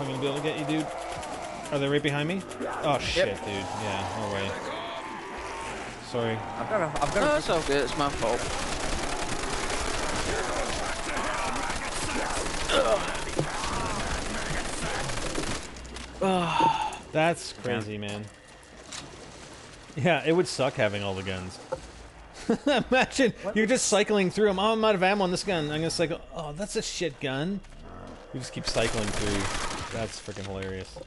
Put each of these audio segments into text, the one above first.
if I'm gonna be able to get you, dude. Are they right behind me? Oh shit, dude. Yeah, no way. Sorry. I've got a, I've No, got it's all good. It's my fault. That's crazy, man. Yeah, it would suck having all the guns. Imagine you're just cycling through them. Oh, I'm out of ammo on this gun. I'm gonna cycle. Oh, that's a shit gun. You just keep cycling through. That's freaking hilarious.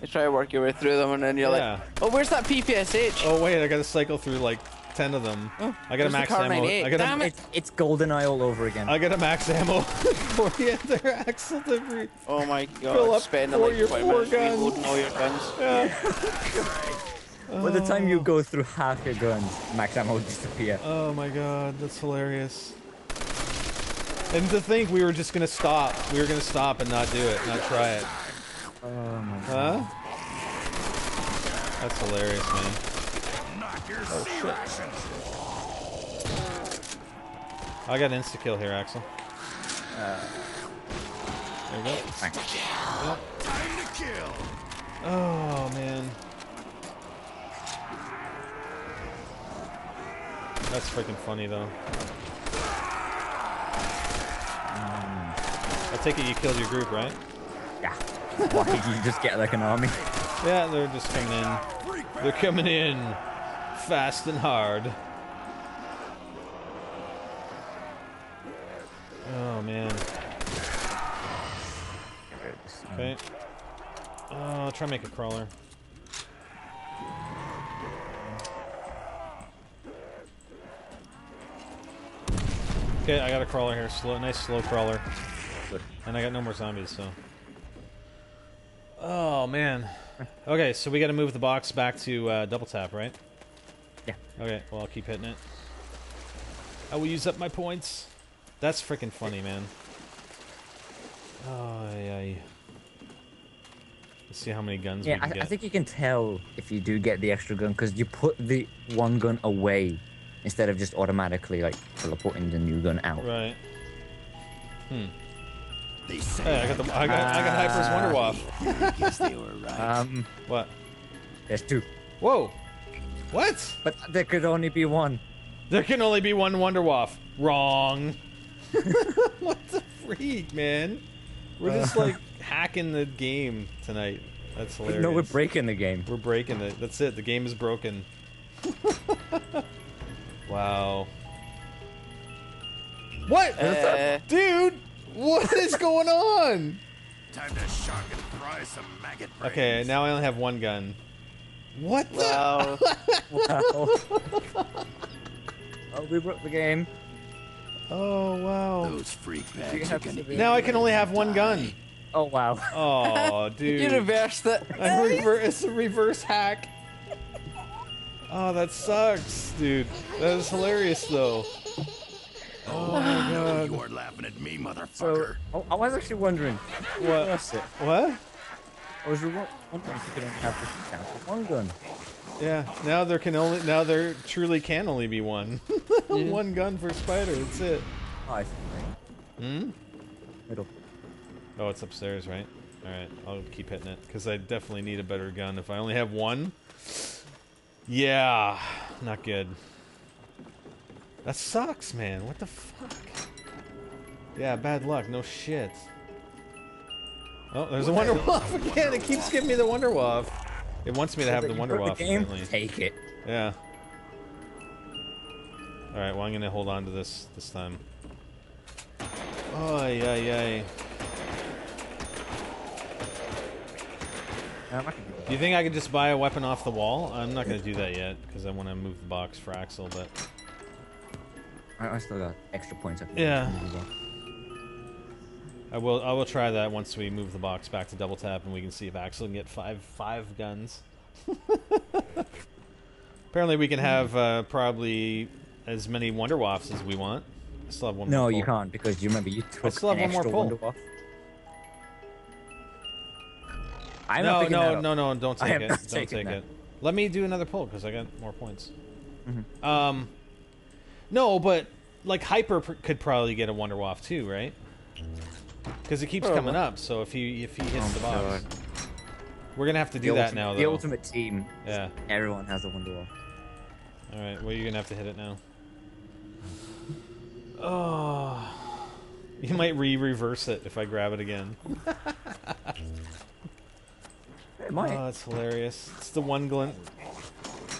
You try to work your way through them, and then you're Yeah. like, "Oh, where's that PPSH?" Oh wait, I gotta cycle through like ten of them. Oh, I got a there's the max ammo. I got Damn a, it. it's, it's GoldenEye all over again. I got a max ammo for you there, Axel. To Oh my god! Fill up Spending for like your 20 poor guns. reloading all your guns. By the time you go through half your guns, max ammo will disappear. Oh my god, that's hilarious. And to think we were just gonna stop. We were gonna stop and not do it, not try it. Oh my Huh? That's hilarious, man. Oh shit. I got an insta kill here, Axel. there you go. Thanks. Time to kill. Oh man. That's freaking funny though. I take it you killed your group, right? Yeah. You just get like an army? Yeah, they're just coming in. They're coming in fast and hard. Oh man. Okay. Oh, I'll try and make a crawler. Okay, I got a crawler here. Slow, nice slow crawler. Good. And I got no more zombies, so. Oh man. Okay, so we got to move the box back to uh, double tap, right? Yeah. Okay, well I'll keep hitting it. I will use up my points. That's freaking funny, man. Oh yeah. Let's see how many guns Yeah, we can I, get. I think you can tell if you do get the extra gun because you put the one gun away instead of just automatically like teleporting the new gun out. Right. They say Hey, I got the I got I got Hyper's Wonder Waff. I guess they were right. Um, What? there's two, Whoa. What? but there could only be one. There can only be one Wonder Waff. Wrong. what the freak, man? We're just like hacking the game tonight. That's hilarious. No, we're breaking the game. We're breaking it. That's it. The game is broken. wow. What? Uh, Dude, what is going on? Time to shark and fry some maggot brains. Okay, now I only have one gun. What the? wow. oh, we broke the game. Oh, wow. Those freak bags are gonna Now I can only have one die. gun. Oh wow. Oh, dude. you reversed it. I rever- it's a reverse hack. Oh, that sucks, dude. That is hilarious, though. Oh my god. You are laughing at me, So motherfucker. oh, I was actually wondering. What? That's it. What? I was wondering if you could only have this count for one gun. Yeah. Now there can only now there truly can only be one. one gun for spider. That's it. Oh, I see. Hmm. Middle. Oh, it's upstairs, right? All right. I'll keep hitting it because I definitely need a better gun. If I only have one. Yeah. Not good. That sucks, man. What the fuck? Yeah, bad luck. No shit. Oh, there's a Wonder Waff again. It keeps giving me the Wonder Waff. It wants me to have the Wonder broke Waff, the game. apparently. Take it. Yeah. All right. Well, I'm gonna hold on to this this time. Oh yeah, yeah. Do Do you think I could just buy a weapon off the wall? I'm not gonna do that yet because I want to move the box for Axel. But that. I, I still got extra points. I Yeah. use as well. I will. I will try that once we move the box back to double tap and we can see if Axel can get five five guns. Apparently, we can have uh, probably as many Wonder Waffs as we want. I still have one. No, more you can't because you remember you took still have an one more extra pull. Wonder Waff. I'm no, not picking no, no, no! Don't take it. Don't take that. it. Let me do another pull because I got more points. Mhm. Um, no, but like Hyper pr- could probably get a Wonder Waff too, right? Because it keeps Oh, coming up. So if he if he hits Oh the box, God. we're gonna have to do the that ultimate, now. The Though. ultimate team. Yeah. Everyone has a wonder wall. All right. Well, you're gonna have to hit it now. Oh. You might re-reverse it if I grab it again. It might. Oh, that's hilarious. It's the one gun.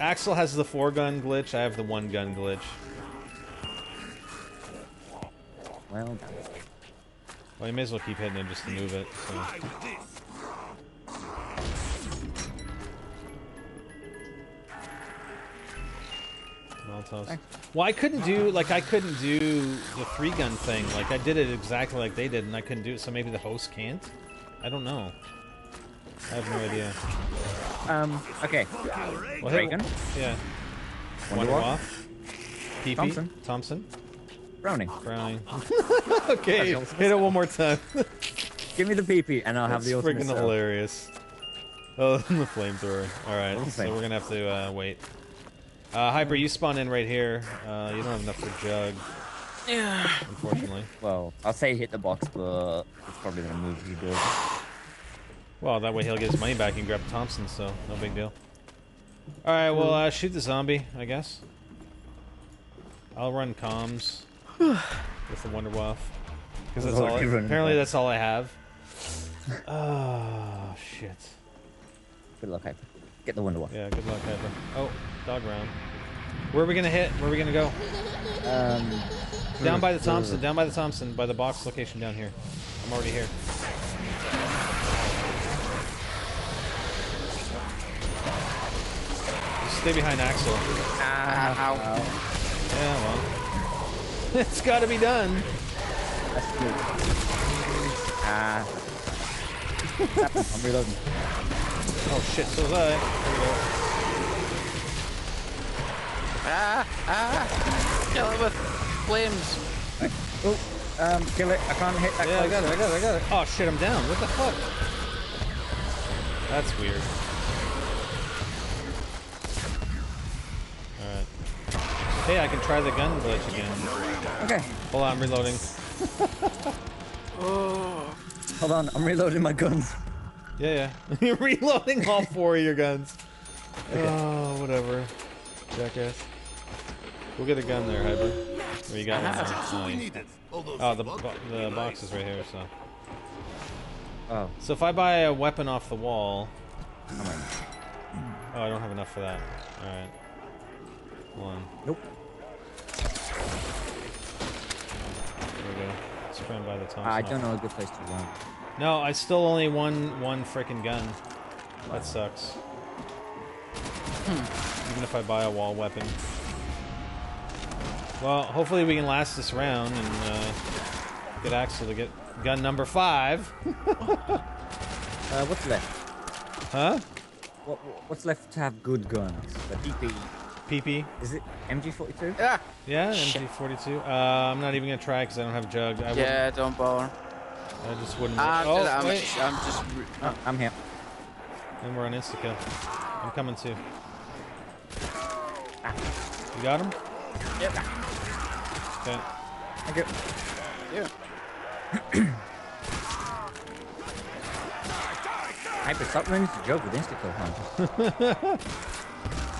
Axel has the four gun glitch. I have the one gun glitch. Well done. Well, you may as well keep hitting it just to move it. So. Molotovs. Well, I couldn't do like I couldn't do the three gun thing. Like I did it exactly like they did, and I couldn't do it. So maybe the host can't. I don't know. I have no idea. Um. Okay. Well, hit- Yeah. Wonder Wonder off. Thompson. Thompson. Browning. Browning. okay, hit it one more time. Give me the PP, and I'll have the ultimate. freaking cell. hilarious. Oh, the flamethrower. All right, so we're gonna have to uh, wait. Uh, Hyper, you spawn in right here. Uh, you don't have enough for Jug, Yeah. unfortunately. Well, I'll say hit the box, but it's probably gonna move if you do. Well, that way he'll get his money back and grab Thompson, so no big deal. All right, well, uh, shoot the zombie, I guess. I'll run comms with the Wonder Waff because that's all. I, apparently, that's all I have. Oh shit. Good luck, Hyper. Get the Wonder Wall. Yeah, good luck, Hyper. Oh, dog round. Where are we gonna hit? Where are we gonna go? Um. Down by the Thompson. Down by the Thompson. By the box location down here. I'm already here. Just stay behind Axel. Ah, Ow. Yeah, well. it's gotta be done. That's good. Ah. I'm reloading. Oh shit, so was I. There we go. Ah, ah. Kill it with flames. Oh, um, kill it. I can't hit that. Yeah, I got it, I got it, I got it. Oh shit, I'm down. What the fuck? That's weird. Hey, I can try the gun glitch again. Okay. Hold on, I'm reloading. Oh. Hold on. I'm reloading my guns. Yeah, yeah. You're reloading all four of your guns. Oh, whatever. Jackass. We'll get a gun there, Hyper. Or you got one there. So Oh, we you- needed all those Oh, the, bug bo- the box is right here, so. Oh. So if I buy a weapon off the wall... I'm. Oh, I don't have enough for that. Alright. Nope. There we go. Let's and the Thompson. I don't know a good place to run. No, I still only one one frickin' gun. That sucks. Even if I buy a wall weapon. Well, hopefully we can last this round and uh, get Axel to get gun number five. Uh, what's left? Huh? What, what's left to have good guns? The DP. PP. Is it MG42? Yeah. Yeah, MG42. Uh, I'm not even gonna try because I don't have Jug. I, wouldn't- Yeah, don't bother. I just wouldn't. I'm, oh, just, I'm, wait. just, I'm just. Oh, I'm here. And we're on Instakill. I'm coming too. You got him? Yep. Okay. Thank you. Yeah. Hyper, stop running to joke with Instakill,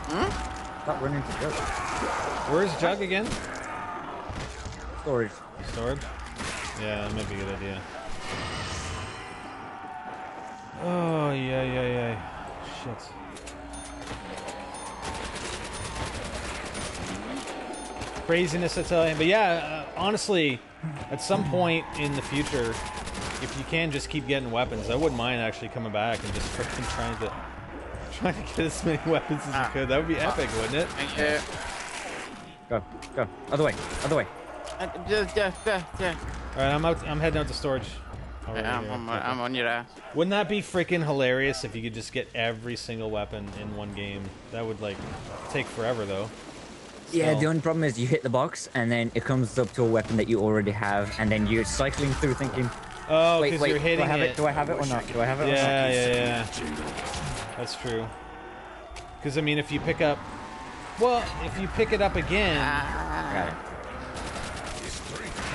huh? Stop running to joke. Where's Jug again? Storage. Storage? Yeah, that might be a good idea. Oh, yeah, yeah, yeah. Shit. Craziness, I tell you. But yeah, uh, honestly, at some point in the future, if you can just keep getting weapons, I wouldn't mind actually coming back and just trying to trying to get as many weapons as you could. That would be epic, wouldn't it? Thank you. Go, go. Other way, other way. Uh, Yeah, yeah, yeah, yeah. All right, I'm out. I'm heading out to storage. Already I'm, here. I'm, Okay. I'm on your ass. Wouldn't that be freaking hilarious if you could just get every single weapon in one game? That would like take forever though. Yeah, Still. the only problem is you hit the box and then it comes up to a weapon that you already have, and then you're cycling through thinking, Oh, wait, because wait, you're hitting do I have it? it. Do I have it or not? Do I have it or Yeah, not? yeah, yeah. That's true. Because I mean, if you pick up, well, if you pick it up again. Got it.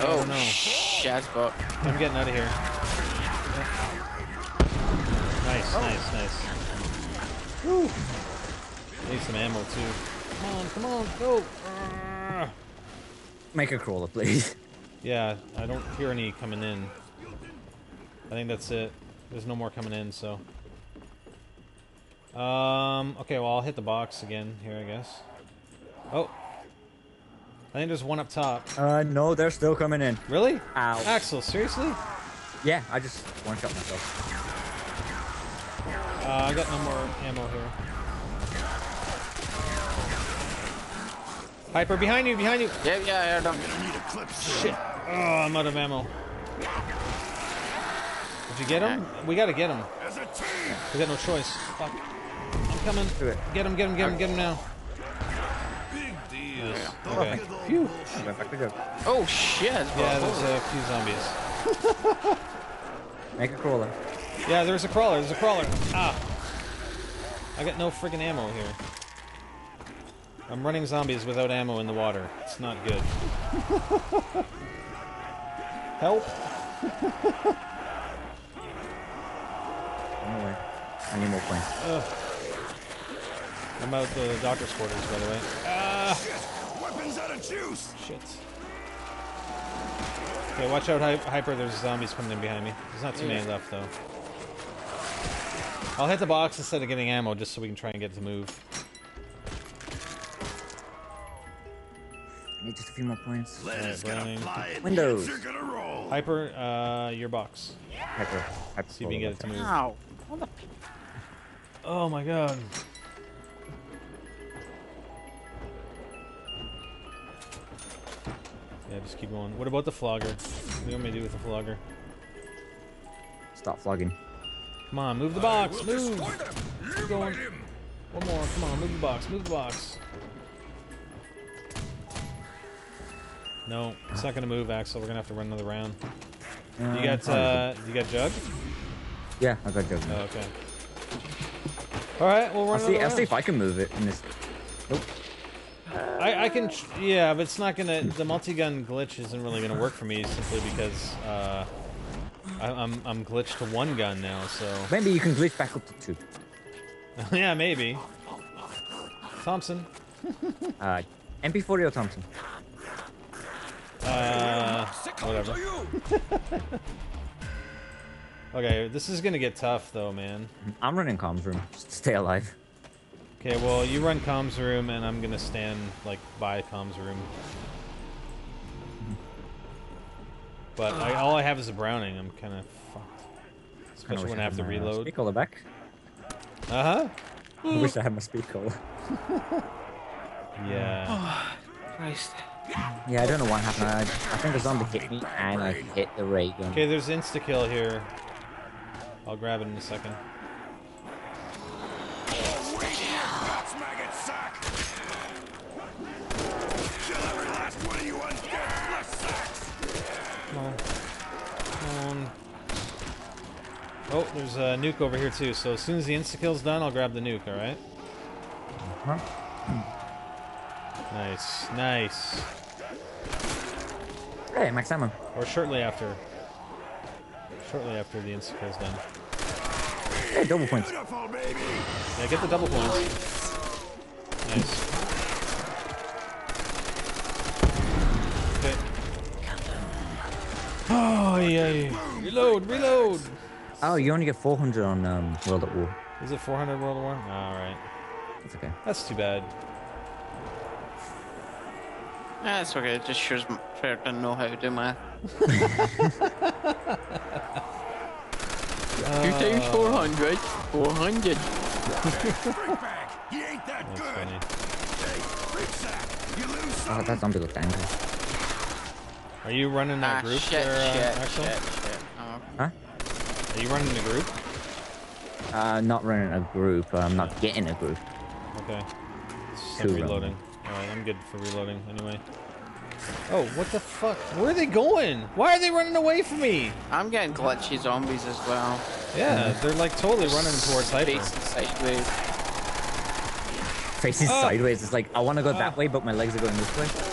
Oh, know. shit, but I'm getting out of here. Nice, nice, nice. Woo! Need some ammo too. Come on, come on, go! Ah. Make a crawler, please. Yeah, I don't hear any coming in. I think that's it. There's no more coming in, so. Um, okay, well, I'll hit the box again here, I guess. Oh. I think there's one up top. Uh, no, they're still coming in. Really? Ow. Axel, seriously? Yeah, I just one shot myself. Uh, I got no more ammo here. Hyper, behind you, behind you! yeah, yeah, I heard him. I need a clip. Shit. Oh, I'm out of ammo. Did you get him? We gotta get him. As a team. We got no choice. Fuck. I'm coming. Do it. Get him, get him, get him, get him now. Big deal. Okay. Phew. I went back to go. Oh shit, Yeah, there's a few zombies. Make a crawler. Yeah, there's a crawler, there's a crawler. Ah. I got no friggin' ammo here. I'm running zombies without ammo in the water. It's not good. Help. Anyway, I need more points. I'm out the doctor's quarters, by the way. Ah. Shit. Weapons out of juice. Shit. Okay, watch out, Hy- Hyper. There's zombies coming in behind me. There's not too many left, though. I'll hit the box instead of getting ammo, just so we can try and get to move. I need just a few more points. Lead Alright, gonna Browning. fly and Windows. gonna roll. Hyper, uh, your box. Hyper, hyper See if you can get it to move. Ow. Oh my god. Yeah, just keep going. What about the flogger? What do you want me to do with the flogger? Stop flogging. Come on, move the box. Move. Keep going. One more. Come on, move the box. Move the box. No, it's not gonna move, Axel. We're gonna have to run another round. You got uh, you got Jug? Yeah, I got jug. Oh, okay. All right, we'll run I'll see. another I'll see if I can move it in this. I, I can, yeah, but it's not gonna. The multi-gun glitch isn't really gonna work for me simply because uh, I, I'm I'm glitched to one gun now. So Maybe you can glitch back up to two. yeah, maybe. Thompson. Uh, MP40 or Thompson. Uh, whatever. Okay, this is gonna get tough though, man. I'm running comms room. Stay alive. Okay, well, you run comms room, and I'm gonna stand like by comms room. But I, all I have is a Browning. I'm kind of fucked, especially wish when I have to had my, uh, reload. Speed Cola back. Uh huh. I wish I had my Speed Cola. Yeah. Oh, Christ. Yeah, I don't know what happened. I, I think a zombie hit me and I hit the ray gun. Okay, there's insta kill here. I'll grab it in a second. That's maggot sack. Kill every last one of you undead flesh sacks. Come on. Come on. Oh, there's a nuke over here too. So as soon as the insta kill's done, I'll grab the nuke. All right. Huh? Nice, nice. Hey, max ammo. Or shortly after. Shortly after the insta kill's done. Hey, double points. Yeah, get the double points. Nice. Okay. Oh yeah. Reload, reload. Oh, you only get 400 on um, World at War. Is it 400 World of War? All right. That's okay. That's too bad. That's okay. It just shows m- Fair to know how to do math. Two times 400. 400. He ain't that That's good. funny. Hey, freak sack. You lose Oh, that zombie looked angry. Are you running Ah, that group shit, there, uh, shit, Axel? shit, shit. Oh. Huh? Are you running the group? Uh, not running a group. I'm not getting a group. Okay. Just I'm reloading. Alright, I'm good for reloading anyway. Oh, what the fuck? Where are they going? Why are they running away from me? I'm getting glitchy zombies as well. Yeah, they're like totally running towards Hyper. Facing sideways. Faces Ah. sideways. It's like I want to go that Ah. way, but my legs are going this way. Your sea rations.